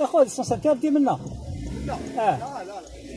اخويا 154 دي منا آه. لا لا لا.